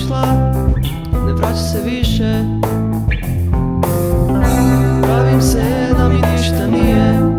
otišla Ne vraća se više. Pravim se da mi ništa nije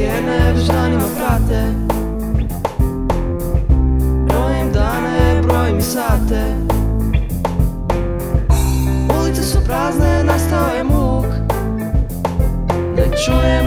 cijene bržanima prate. Brojim dane, brojim i sate. Ulice su prazne, nastao je muk. Ne čujem